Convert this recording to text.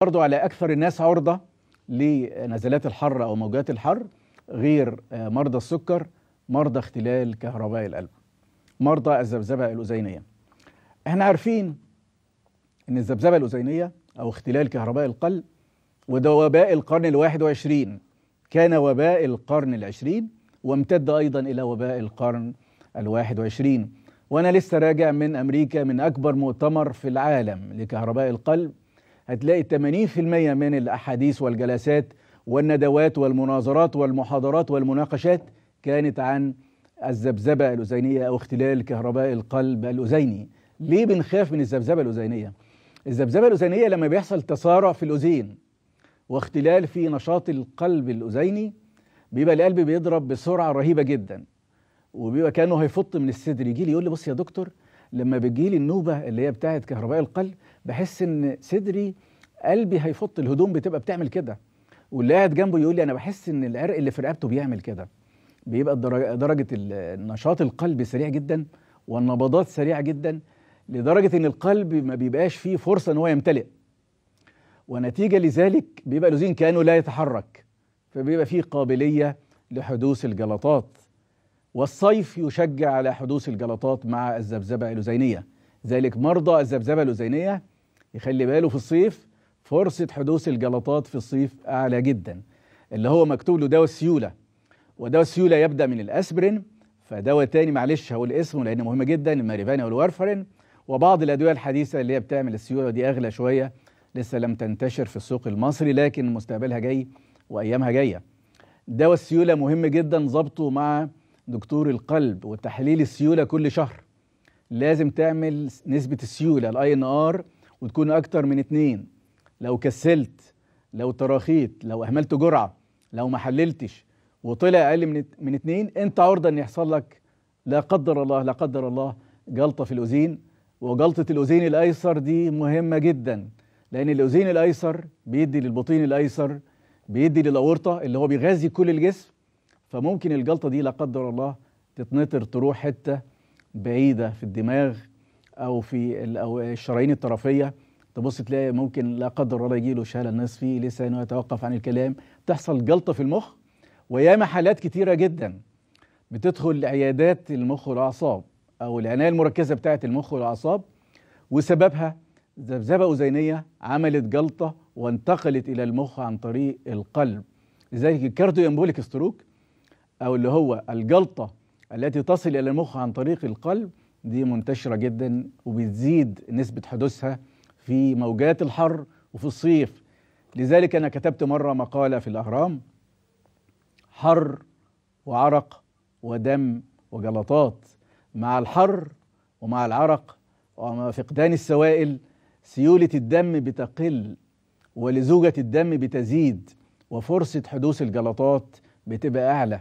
برضو على أكثر الناس عرضة لنزلات الحر أو موجات الحر غير مرضى السكر مرضى اختلال كهرباء القلب مرضى الذبذبة الأذينية. إحنا عارفين إن الذبذبة الأذينية أو اختلال كهرباء القلب وده وباء القرن الواحد وعشرين. كان وباء القرن العشرين وامتد أيضا إلى وباء القرن الواحد وعشرين. وأنا لسه راجع من أمريكا من أكبر مؤتمر في العالم لكهرباء القلب. هتلاقي 80% من الأحاديث والجلسات والندوات والمناظرات والمحاضرات والمناقشات كانت عن الذبذبة الأذينية أو اختلال كهرباء القلب الأذيني ليه بنخاف من الذبذبة الأذينية؟ الذبذبة الأذينية لما بيحصل تسارع في الأذين واختلال في نشاط القلب الأذيني بيبقى القلب بيضرب بسرعة رهيبة جدا وبيبقى كأنه هيفط من الصدر يجي لي يقول لي بص يا دكتور لما بتجي لي النوبة اللي هي بتاعت كهرباء القلب بحس إن صدري قلبي هيفط الهدوم بتبقى بتعمل كده. واللي قاعد جنبه يقول لي أنا بحس إن العرق اللي في رقبته بيعمل كده. بيبقى درجة نشاط القلب سريع جدا والنبضات سريعة جدا لدرجة إن القلب ما بيبقاش فيه فرصة إن هو يمتلئ. ونتيجة لذلك بيبقى الأذين كأنه لا يتحرك فبيبقى فيه قابلية لحدوث الجلطات. والصيف يشجع على حدوث الجلطات مع الذبذبة الأذينية. ذلك مرضى الذبذبة الأذينية يخلي باله في الصيف فرصة حدوث الجلطات في الصيف أعلى جدا اللي هو مكتوب له دواء السيولة. ودواء السيولة يبدأ من الأسبرين فدواء تاني معلش هقول اسمه لأنه مهم جدا الماريفانا والوارفرين وبعض الأدوية الحديثة اللي هي بتعمل السيولة دي أغلى شوية لسه لم تنتشر في السوق المصري لكن مستقبلها جاي وأيامها جاية. دواء السيولة مهم جدا ضبطه مع دكتور القلب وتحليل السيولة كل شهر. لازم تعمل نسبة السيولة ال INR وتكون أكتر من اتنين. لو كسلت لو تراخيت لو أهملت جرعة لو ما حللتش وطلع أقل من من اتنين أنت عرضة إن يحصل لك لا قدر الله لا قدر الله جلطة في الأذين. وجلطة الأذين الأيسر دي مهمة جدا لأن الأذين الأيسر بيدي للبطين الأيسر بيدي للأورطة اللي هو بيغذي كل الجسم فممكن الجلطة دي لا قدر الله تتنطر تروح حتة بعيدة في الدماغ أو في الشرايين الطرفية. تبص تلاقي ممكن لا قدر الله يجي له شلل نصفي لسانه يتوقف عن الكلام. تحصل جلطة في المخ وياما حالات كتيرة جدا بتدخل عيادات المخ والأعصاب أو العناية المركزة بتاعة المخ والأعصاب وسببها ذبذبة أذينية عملت جلطة وانتقلت إلى المخ عن طريق القلب. لذلك ال cardioembolic stroke أو اللي هو الجلطة التي تصل إلى المخ عن طريق القلب دي منتشرة جدا وبتزيد نسبة حدوثها في موجات الحر وفي الصيف. لذلك أنا كتبت مرة مقالة في الأهرام حر وعرق ودم وجلطات مع الحر ومع العرق ومع فقدان السوائل سيولة الدم بتقل ولزوجة الدم بتزيد وفرصة حدوث الجلطات بتبقى أعلى.